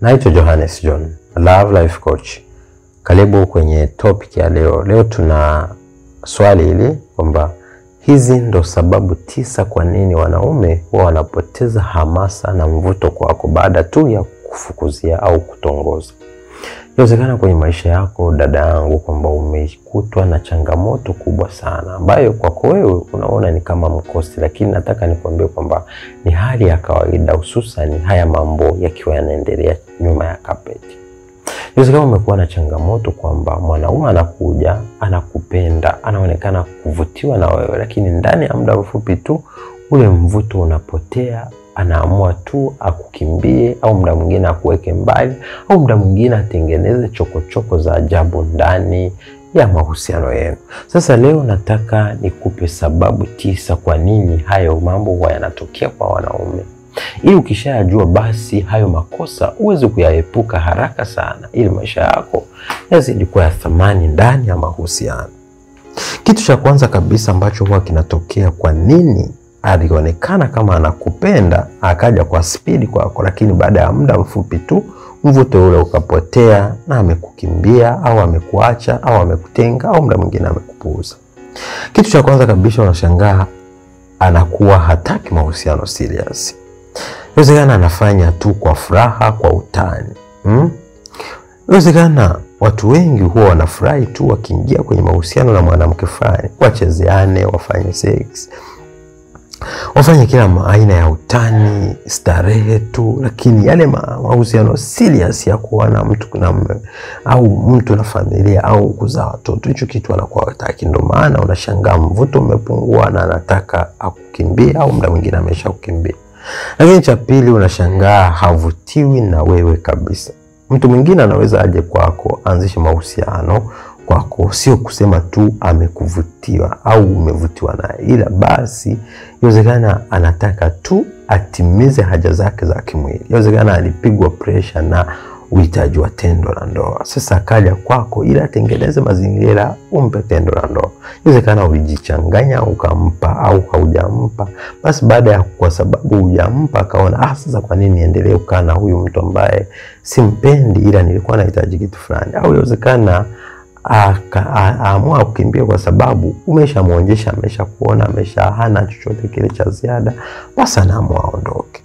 Naitwa Johannes John, Love Life Coach. Karibu kwenye topic ya leo. Leo tuna swali hili kwamba hizi ndo sababu tisa kwa nini wanaume huwa wanapoteza hamasa na mvuto kwako baada tu ya kufukuzia au kutongoza. Inawezekana kwenye maisha yako dada yangu, kwamba umekutwa na changamoto kubwa sana ambayo kwako wewe unaona ni kama mkosi, lakini nataka nikuambie kwamba ni hali ya kawaida, hususan haya mambo yakiwa yanaendelea nyuma ya kapeti. Inawezekana umekuwa na changamoto kwamba mwanaume anakuja, anakupenda, anaonekana kuvutiwa na wewe, lakini ndani ya muda mfupi tu ule mvuto unapotea anaamua tu akukimbie au muda mwingine akuweke mbali au muda mwingine atengeneze chokochoko za ajabu ndani ya mahusiano yenu. Sasa leo nataka nikupe sababu tisa kwa nini hayo mambo huwa yanatokea kwa wanaume, ili ukishayajua basi hayo makosa uweze kuyaepuka haraka sana, ili maisha yako yazidi kuwa ya thamani ndani ya mahusiano. Kitu cha kwanza kabisa ambacho huwa kinatokea, kwa nini alionekana kama anakupenda akaja kwa spidi kwako, lakini baada ya muda mfupi tu mvuto ule ukapotea na amekukimbia au amekuacha au amekutenga au muda mwingine amekupuuza. Kitu cha kwanza kabisa, unashangaa anakuwa hataki mahusiano serious. Inawezekana anafanya tu kwa furaha, kwa utani hmm? Inawezekana watu wengi huwa wanafurahi tu wakiingia kwenye mahusiano na mwanamke fulani, wachezeane, wafanye sex wafanye kila aina ya utani, starehe tu, lakini yale mahusiano serious ya kuwa na mtu na mme au mtu na familia au kuzaa watoto, hicho kitu anakuwa hataki. Ndio maana unashangaa mvuto umepungua na anataka akukimbia au muda mwingine amesha kukimbia. Lakini cha pili, unashangaa havutiwi na wewe kabisa. Mtu mwingine anaweza aje kwako, anzishe mahusiano kwako, sio kusema tu amekuvutiwa au umevutiwa naye, ila basi inawezekana anataka tu atimize haja zake za kimwili. Inawezekana alipigwa presha na uhitaji wa tendo la ndoa, sasa akaja kwako ili atengeneze mazingira umpe tendo la ndoa. Inawezekana ulijichanganya ukampa au haujampa, basi baada ya kwa sababu hujampa akaona, ah, sasa kwa nini niendelee kukaa na huyu mtu ambaye simpendi, ila nilikuwa nahitaji kitu fulani, au inawezekana aamua kukimbia kwa sababu umeshamwonyesha, amesha kuona, amesha hana chochote kile cha ziada, basi anaamua aondoke.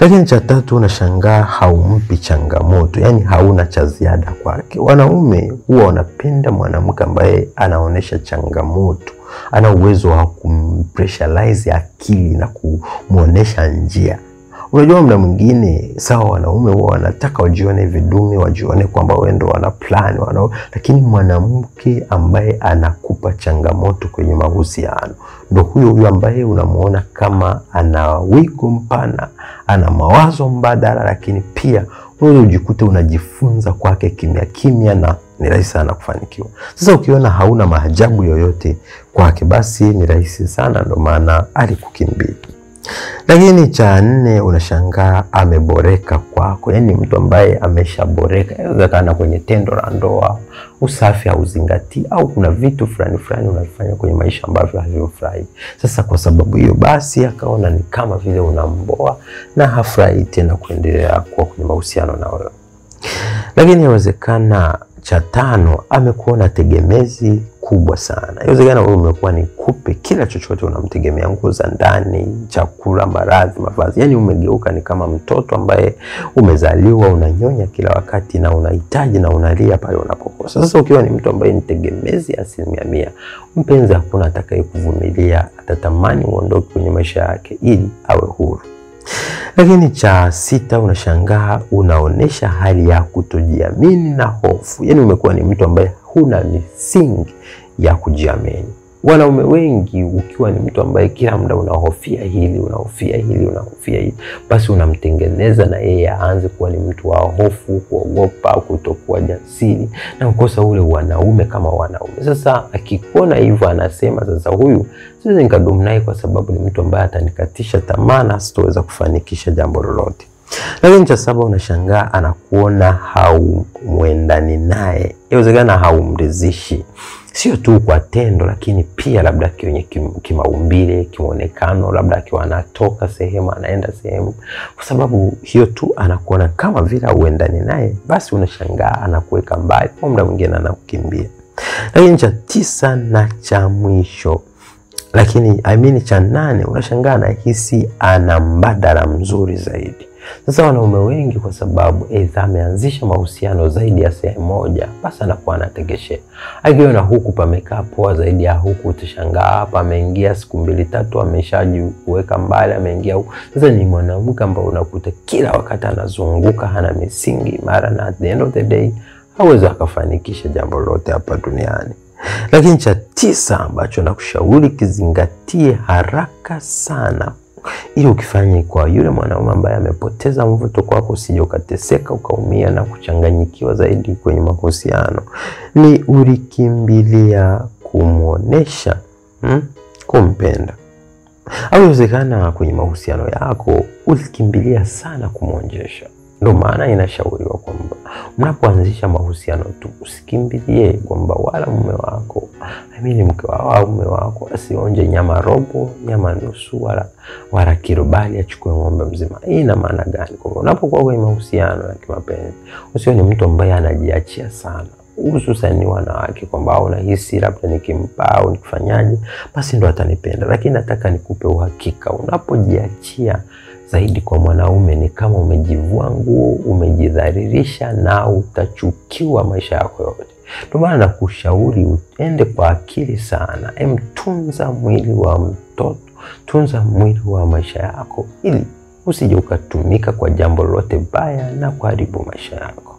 Lakini cha tatu, unashangaa haumpi changamoto, yani hauna cha ziada kwake. Wanaume huwa wanapenda mwanamke ambaye anaonyesha changamoto, ana uwezo wa kumpressurize akili na kumwonyesha njia Unajua, mda mwingine sawa, wanaume huwa wanataka wajione vidume, wajione kwamba wewe ndo wana plan wana, lakini mwanamke ambaye anakupa changamoto kwenye mahusiano ndo huyo huyo ambaye unamuona kama ana wigo mpana, ana mawazo mbadala, lakini pia wewe ujikute unajifunza kwake kimya kimya na ni rahisi sana kufanikiwa. Sasa ukiona hauna maajabu yoyote kwake, basi ni rahisi sana, ndo maana alikukimbia. Lakini cha nne, unashangaa ameboreka kwako, yaani mtu ambaye ameshaboreka. Inawezekana kwenye tendo la ndoa, usafi hauzingatii, au kuna vitu fulani fulani unavifanya kwenye maisha ambavyo havimfurahi. Sasa kwa sababu hiyo, basi akaona ni kama vile unamboa na hafurahi tena kuendelea kuwa kwenye mahusiano na wewe. Lakini inawezekana cha tano, amekuwa na tegemezi kubwa sana. Inawezekana wewe umekuwa ni kupe, kila chochote unamtegemea, nguo za ndani, chakula, maradhi, mavazi, yaani umegeuka ni kama mtoto ambaye umezaliwa unanyonya kila wakati na unahitaji na unalia pale unapokosa. Sasa ukiwa ni mtu ambaye ni tegemezi asilimia mia, mpenzi hakuna atakayekuvumilia, atatamani uondoke kwenye maisha yake ili awe huru. Lakini cha sita, unashangaa unaonesha hali ya kutojiamini na hofu, yaani umekuwa ni mtu ambaye huna misingi ya kujiamini. Wanaume wengi, ukiwa ni mtu ambaye kila muda unahofia hili unahofia hili unahofia hili, basi unamtengeneza na yeye aanze kuwa ni mtu wa hofu, kuogopa, kutokuwa jasiri na kukosa ule wanaume kama wanaume. Sasa akikuona hivyo, anasema sasa, huyu siwezi nikadumu naye kwa sababu ni mtu ambaye atanikatisha tamaa na sitoweza kufanikisha jambo lolote. Lakini cha saba, unashangaa anakuona haumwendani naye, inawezekana haumridhishi, sio tu kwa tendo, lakini pia labda kwenye kimaumbile, kimwonekano, labda akiwa anatoka sehemu anaenda sehemu. Kwa sababu hiyo tu anakuona kama vile hauendani naye, basi unashangaa anakuweka mbali, kwa muda mwingine anakukimbia. Lakini cha tisa na cha mwisho lakini I mean cha nane, unashangaa anahisi ana mbadala mzuri zaidi. Sasa wanaume wengi kwa sababu aidha ameanzisha mahusiano zaidi ya sehemu moja, basi anakuwa anategeshea. Akiona huku pamekaa poa zaidi ya huku, utashangaa hapa ameingia siku mbili tatu, ameshajiweka mbali, ameingia huku. Sasa ni mwanamke ambao unakuta kila wakati anazunguka, hana misingi mara, na at the end of the day hawezi akafanikisha jambo lolote hapa duniani. Lakini cha tisa ambacho nakushauri kizingatie haraka sana, ili ukifanya kwa yule mwanaume ambaye amepoteza mvuto kwako, usije ukateseka ukaumia na kuchanganyikiwa zaidi kwenye mahusiano, ni ulikimbilia kumwonesha hmm, kumpenda au iwezekana kwenye mahusiano yako ulikimbilia sana kumwonyesha. Ndio maana inashauriwa kwamba mnapoanzisha mahusiano tu usikimbilie kwamba wala mume wako amini mke wao au mume wako asionje nyama robo, nyama nusu, wala wala kilo, bali achukue ng'ombe mzima. Hii ina maana gani? Kwamba unapokuwa kwenye mahusiano ya kimapenzi usio ni mtu ambaye anajiachia sana, hususan ni wanawake, kwamba unahisi labda nikimpa au nikifanyaje basi ndo atanipenda. Lakini nataka nikupe uhakika, unapojiachia zaidi kwa mwanaume ni kama umejivua nguo, umejidhalilisha na utachukiwa maisha yako yote. Ndio maana nakushauri uende kwa akili sana, em, tunza mwili wa mtoto, tunza mwili wa maisha yako, ili usije ukatumika kwa jambo lolote baya na kuharibu maisha yako.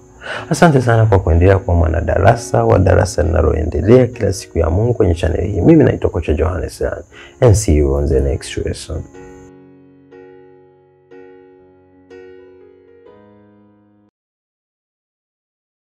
Asante sana kwa kuendelea kuwa mwanadarasa wa darasa linaloendelea kila siku ya Mungu kwenye chaneli hii. Mimi naitwa Kocha Johannes and see you on the next lesson.